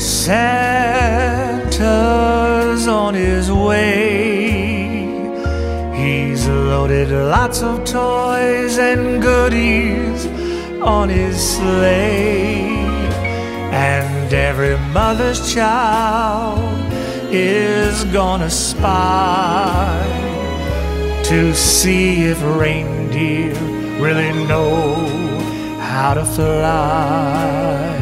Santa's on his way. He's loaded lots of toys and goodies on his sleigh. And every mother's child is gonna spy to see if reindeer really know how to fly.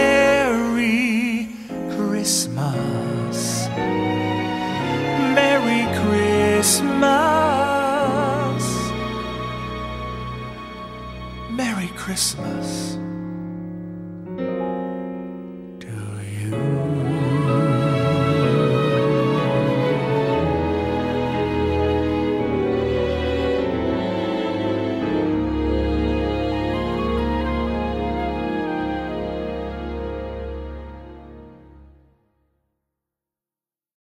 Christmas.